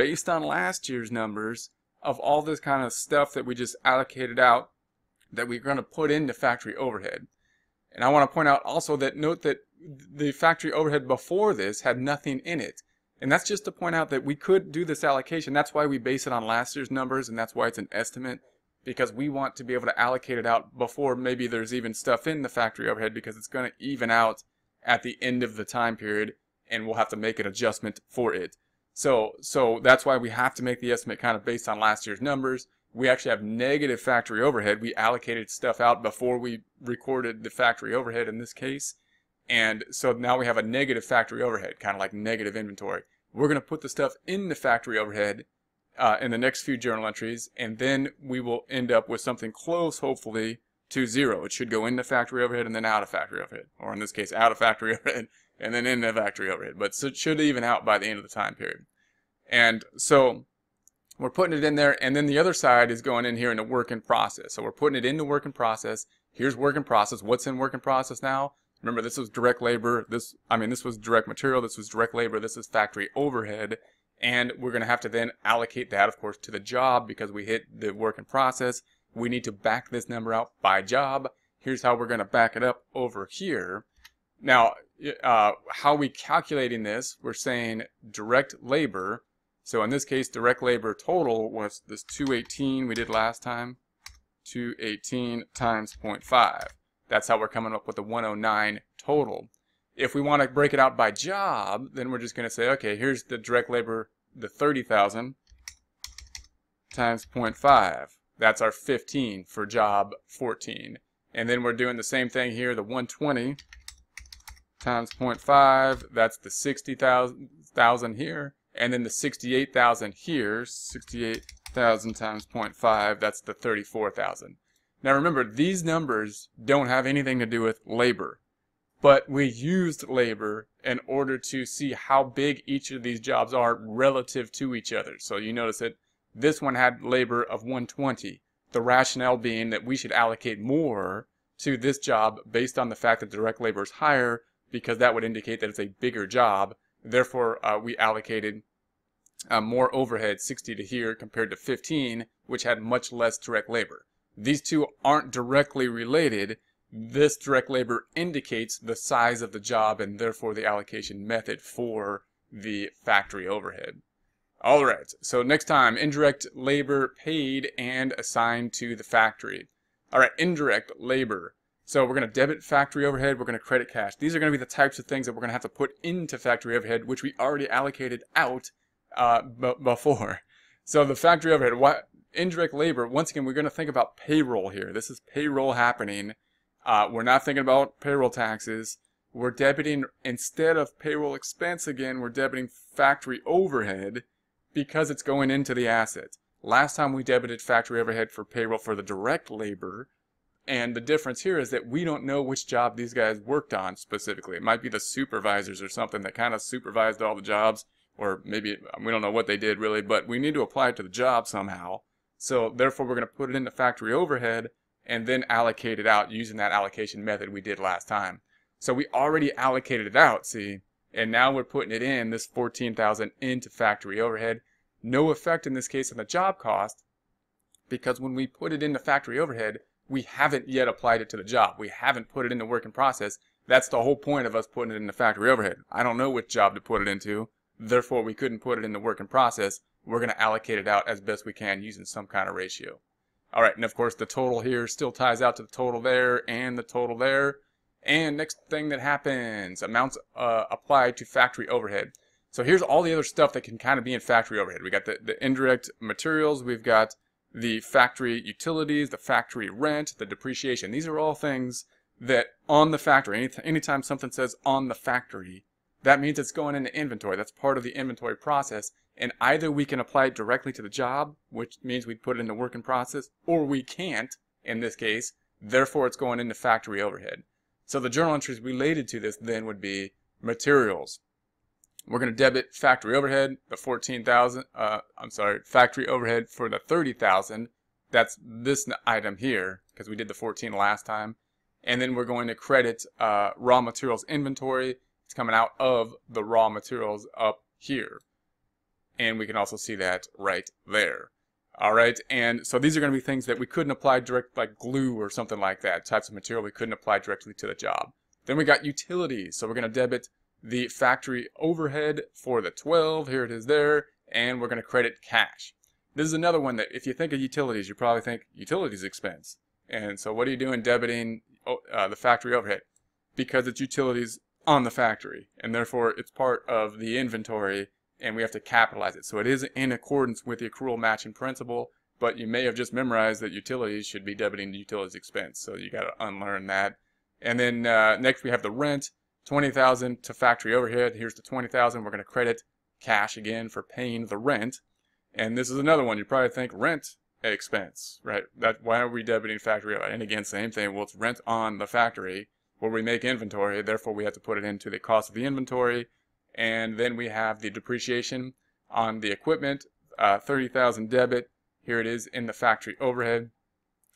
based on last year's numbers of all this kind of stuff that we just allocated out that we're going to put into factory overhead. And I want to point out also that note that the factory overhead before this had nothing in it. And that's just to point out that we could do this allocation. That's why we base it on last year's numbers and that's why it's an estimate because we want to be able to allocate it out before maybe there's even stuff in the factory overhead because it's going to even out at the end of the time period and we'll have to make an adjustment for it. So, so that's why we have to make the estimate kind of based on last year's numbers. We actually have negative factory overhead. We allocated stuff out before we recorded the factory overhead in this case. And so now we have a negative factory overhead, kind of like negative inventory. We're going to put the stuff in the factory overhead uh, in the next few journal entries, and then we will end up with something close, hopefully, to zero. It should go into factory overhead and then out of factory overhead, or in this case, out of factory overhead and then into factory overhead. But it should even out by the end of the time period. And so we're putting it in there, and then the other side is going in here in the work in process. So we're putting it into work in process. Here's work in process. What's in work in process now? Remember, this was direct labor. This, I mean, this was direct material. This was direct labor. This is factory overhead. And we're going to have to then allocate that, of course, to the job because we hit the work in process. We need to back this number out by job. Here's how we're going to back it up over here. Now, uh, how we calculating this, we're saying direct labor. So in this case, direct labor total was this 218 we did last time. 218 times 0.5. That's how we're coming up with the 109 total. If we want to break it out by job, then we're just going to say, okay, here's the direct labor, the 30,000 times 0.5. That's our 15 for job 14. And then we're doing the same thing here, the 120 times 0.5, that's the 60,000 here. And then the 68,000 here, 68,000 times 0.5, that's the 34,000. Now remember, these numbers don't have anything to do with labor. But we used labor in order to see how big each of these jobs are relative to each other. So you notice that this one had labor of 120. The rationale being that we should allocate more to this job based on the fact that direct labor is higher because that would indicate that it's a bigger job. Therefore, uh, we allocated uh, more overhead, 60 to here compared to 15, which had much less direct labor. These two aren't directly related. This direct labor indicates the size of the job and therefore the allocation method for the factory overhead. All right, so next time, indirect labor paid and assigned to the factory. All right, indirect labor. So we're going to debit factory overhead, we're going to credit cash. These are going to be the types of things that we're going to have to put into factory overhead, which we already allocated out uh, before. So the factory overhead, what, indirect labor, once again, we're going to think about payroll here. This is payroll happening. Uh, we're not thinking about payroll taxes. We're debiting, instead of payroll expense again, we're debiting factory overhead because it's going into the asset. Last time we debited factory overhead for payroll for the direct labor, and the difference here is that we don't know which job these guys worked on specifically. It might be the supervisors or something that kind of supervised all the jobs, or maybe um, we don't know what they did really, but we need to apply it to the job somehow. So therefore we're going to put it into factory overhead and then allocate it out using that allocation method we did last time. So we already allocated it out, see? And now we're putting it in, this 14,000 into factory overhead. No effect in this case on the job cost because when we put it into factory overhead, we haven't yet applied it to the job. We haven't put it in the work in process. That's the whole point of us putting it in the factory overhead. I don't know which job to put it into. Therefore, we couldn't put it in the work in process. We're going to allocate it out as best we can using some kind of ratio. All right, and of course the total here still ties out to the total there and the total there. And next thing that happens, amounts uh, applied to factory overhead. So here's all the other stuff that can kind of be in factory overhead. We got the, the indirect materials, we've got the factory utilities, the factory rent, the depreciation. These are all things that on the factory, any, anytime something says on the factory, that means it's going into inventory. That's part of the inventory process. And either we can apply it directly to the job, which means we put it in the work in process, or we can't in this case. Therefore, it's going into factory overhead. So the journal entries related to this then would be materials, we're going to debit factory overhead, the 14,000, uh, I'm sorry, factory overhead for the 30,000. That's this item here because we did the 14 last time. And then we're going to credit uh, raw materials inventory. It's coming out of the raw materials up here. and we can also see that right there. All right, and so these are going to be things that we couldn't apply direct, like glue or something like that, types of material we couldn't apply directly to the job. Then we got utilities, so we're going to debit the factory overhead for the 12, here it is there, and we're going to credit cash. This is another one that if you think of utilities, you probably think utilities expense. And so what are you doing debiting oh, uh, the factory overhead? Because it's utilities on the factory, and therefore it's part of the inventory and we have to capitalize it. So it is in accordance with the accrual matching principle, but you may have just memorized that utilities should be debiting the utilities expense. So you got to unlearn that. And then uh, next we have the rent, 20,000 to factory overhead. Here's the 20,000. We're going to credit cash again for paying the rent. And this is another one. You probably think rent expense, right? That why are we debiting factory? And again, same thing. Well, it's rent on the factory where we make inventory. Therefore, we have to put it into the cost of the inventory and then we have the depreciation on the equipment, uh, 30,000 debit. Here it is in the factory overhead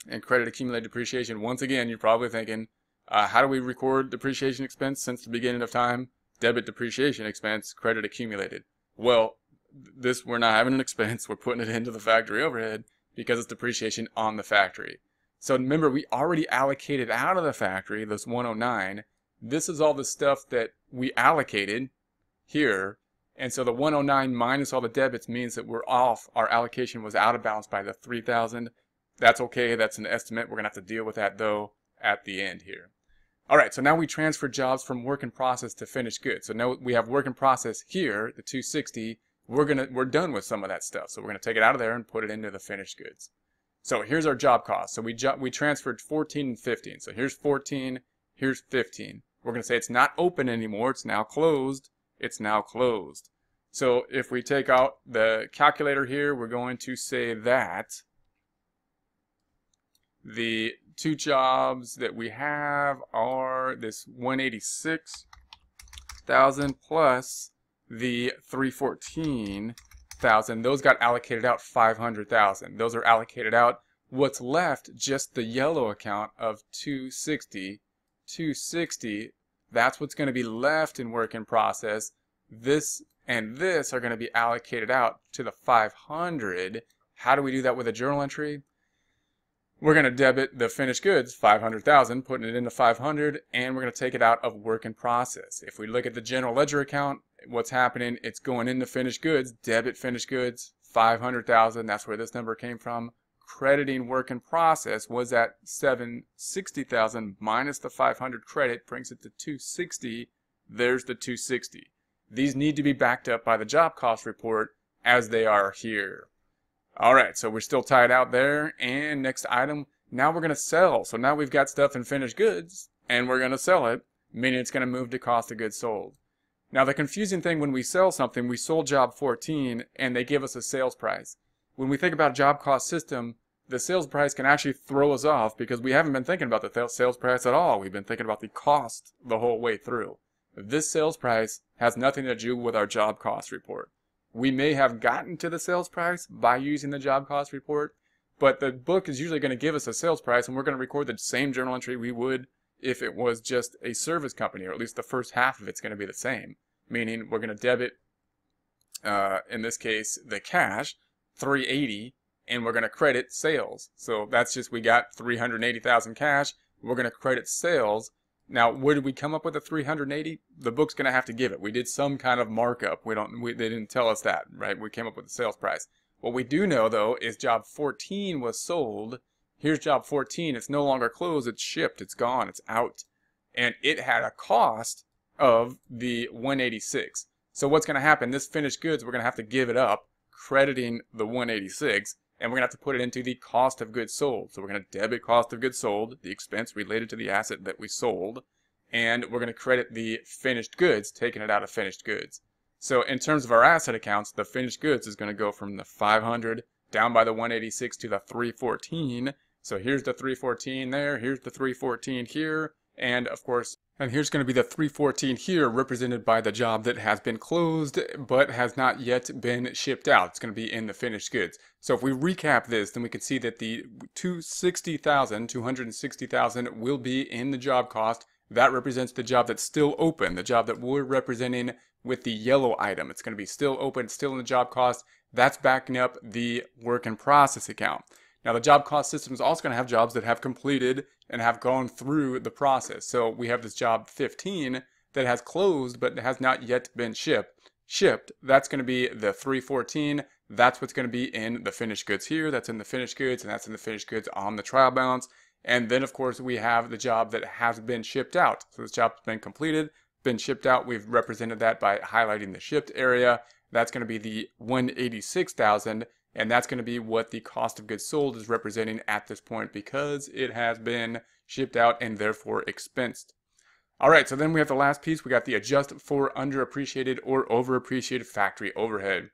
and credit accumulated depreciation. Once again, you're probably thinking, uh, how do we record depreciation expense since the beginning of time? Debit depreciation expense, credit accumulated. Well, this we're not having an expense. We're putting it into the factory overhead because it's depreciation on the factory. So remember, we already allocated out of the factory this 109. This is all the stuff that we allocated here. And so the 109 minus all the debits means that we're off. Our allocation was out of balance by the 3000. That's okay. That's an estimate. We're going to have to deal with that though at the end here. All right, so now we transfer jobs from work in process to finished goods. So now we have work in process here, the 260. We're gonna we're done with some of that stuff. So we're gonna take it out of there and put it into the finished goods. So here's our job cost. So we we transferred 14 and 15. So here's 14, here's 15. We're gonna say it's not open anymore. It's now closed it's now closed. So if we take out the calculator here, we're going to say that the two jobs that we have are this 186,000 plus the 314,000. Those got allocated out 500,000. Those are allocated out. What's left, just the yellow account of 260, 260 that's what's going to be left in work in process. This and this are going to be allocated out to the 500. How do we do that with a journal entry? We're going to debit the finished goods, 500,000, putting it into 500, and we're going to take it out of work in process. If we look at the general ledger account, what's happening, it's going into finished goods, debit finished goods, 500,000, that's where this number came from crediting work in process was at 760,000 minus the 500 credit brings it to 260. There's the 260. These need to be backed up by the job cost report as they are here. All right, so we're still tied out there. And next item, now we're going to sell. So now we've got stuff in finished goods and we're going to sell it, meaning it's going to move to cost of goods sold. Now the confusing thing when we sell something, we sold job 14 and they give us a sales price when we think about a job cost system, the sales price can actually throw us off because we haven't been thinking about the sales price at all. We've been thinking about the cost the whole way through. This sales price has nothing to do with our job cost report. We may have gotten to the sales price by using the job cost report, but the book is usually going to give us a sales price and we're going to record the same journal entry we would if it was just a service company, or at least the first half of it's going to be the same. Meaning we're going to debit, uh, in this case, the cash, 380 and we're going to credit sales. So that's just we got 380,000 cash. We're going to credit sales. Now, where did we come up with the 380? The book's going to have to give it. We did some kind of markup. We don't. We, they didn't tell us that, right? We came up with the sales price. What we do know though is job 14 was sold. Here's job 14. It's no longer closed. It's shipped. It's gone. It's out, and it had a cost of the 186. So what's going to happen? This finished goods, we're going to have to give it up crediting the 186 and we're going to have to put it into the cost of goods sold. So we're going to debit cost of goods sold, the expense related to the asset that we sold, and we're going to credit the finished goods, taking it out of finished goods. So in terms of our asset accounts, the finished goods is going to go from the 500 down by the 186 to the 314. So here's the 314 there, here's the 314 here, and of course and here's going to be the 314 here represented by the job that has been closed but has not yet been shipped out. It's going to be in the finished goods. So if we recap this, then we can see that the 260,000, 260,000 will be in the job cost. That represents the job that's still open, the job that we're representing with the yellow item. It's going to be still open, still in the job cost. That's backing up the work in process account. Now the job cost system is also going to have jobs that have completed and have gone through the process. So we have this job 15 that has closed but has not yet been shipped. Shipped, that's going to be the 314. That's what's going to be in the finished goods here. That's in the finished goods and that's in the finished goods on the trial balance. And then of course we have the job that has been shipped out. So this job's been completed, been shipped out. We've represented that by highlighting the shipped area. That's going to be the 186,000 and that's going to be what the cost of goods sold is representing at this point because it has been shipped out and therefore expensed. All right, so then we have the last piece. We got the adjust for underappreciated or overappreciated factory overhead.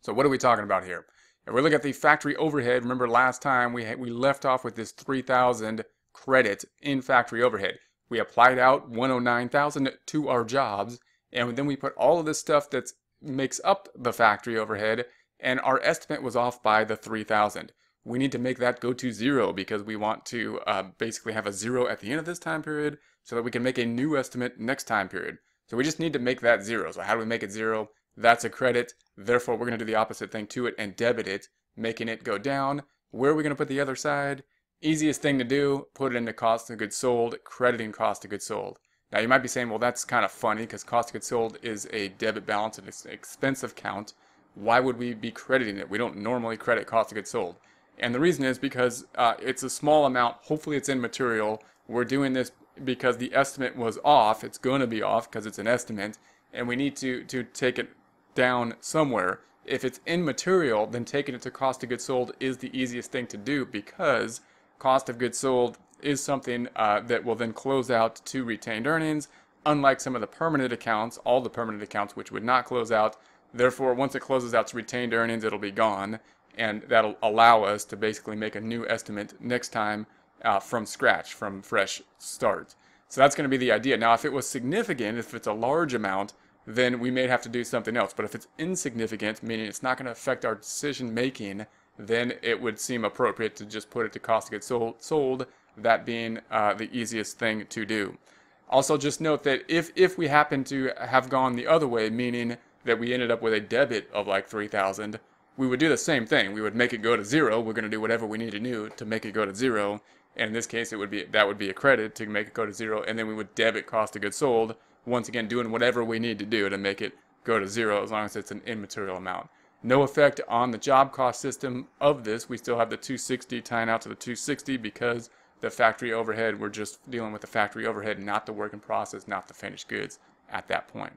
So what are we talking about here? If we look at the factory overhead, remember last time we, we left off with this 3,000 credit in factory overhead. We applied out 109,000 to our jobs, and then we put all of this stuff that makes up the factory overhead and our estimate was off by the 3000. We need to make that go to zero because we want to uh, basically have a zero at the end of this time period so that we can make a new estimate next time period. So we just need to make that zero. So how do we make it zero? That's a credit. Therefore, we're going to do the opposite thing to it and debit it, making it go down. Where are we going to put the other side? Easiest thing to do, put it into cost of goods sold, crediting cost of goods sold. Now you might be saying, well, that's kind of funny because cost of goods sold is a debit balance and it's an expense account why would we be crediting it? We don't normally credit cost of goods sold. And the reason is because uh, it's a small amount. Hopefully it's immaterial. We're doing this because the estimate was off. It's going to be off because it's an estimate. And we need to, to take it down somewhere. If it's immaterial, then taking it to cost of goods sold is the easiest thing to do because cost of goods sold is something uh, that will then close out to retained earnings. Unlike some of the permanent accounts, all the permanent accounts which would not close out, Therefore, once it closes out to retained earnings, it'll be gone, and that'll allow us to basically make a new estimate next time uh, from scratch, from fresh start. So that's going to be the idea. Now, if it was significant, if it's a large amount, then we may have to do something else. But if it's insignificant, meaning it's not going to affect our decision making, then it would seem appropriate to just put it to cost of goods sold, sold that being uh, the easiest thing to do. Also, just note that if, if we happen to have gone the other way, meaning that we ended up with a debit of like 3000 we would do the same thing. We would make it go to zero. We're going to do whatever we need to do to make it go to zero. And in this case, it would be that would be a credit to make it go to zero, and then we would debit cost of goods sold. Once again, doing whatever we need to do to make it go to zero, as long as it's an immaterial amount. No effect on the job cost system of this. We still have the 260 tying out to the 260 because the factory overhead. We're just dealing with the factory overhead, not the work in process, not the finished goods at that point.